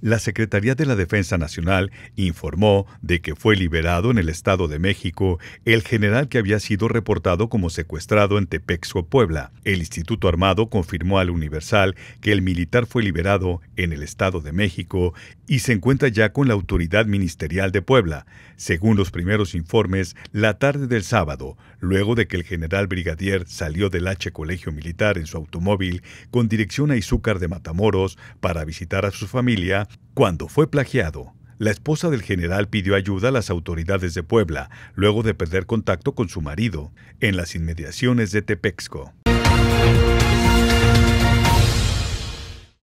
la Secretaría de la Defensa Nacional informó de que fue liberado en el Estado de México el general que había sido reportado como secuestrado en Tepexco, Puebla. El Instituto Armado confirmó al Universal que el militar fue liberado en el Estado de México y se encuentra ya con la autoridad ministerial de Puebla, según los primeros informes, la tarde del sábado, luego de que el general brigadier salió del H Colegio Militar en su automóvil con dirección a Izúcar de Matamoros para visitar a su familia, cuando fue plagiado. La esposa del general pidió ayuda a las autoridades de Puebla, luego de perder contacto con su marido, en las inmediaciones de Tepexco.